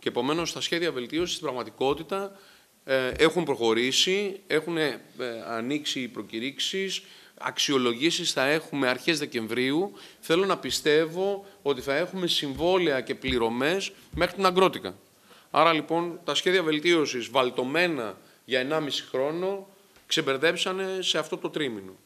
Και επομένως τα σχέδια βελτίωσης στην πραγματικότητα ε, έχουν προχωρήσει, έχουν ε, ανοίξει οι προκηρύξεις, αξιολογήσεις θα έχουμε αρχές Δεκεμβρίου. Θέλω να πιστεύω ότι θα έχουμε συμβόλαια και πληρωμές μέχρι την αγκρότικα. Άρα λοιπόν τα σχέδια βελτίωσης βαλτωμένα για 1,5 χρόνο ξεμπερδέψανε σε αυτό το τρίμηνο.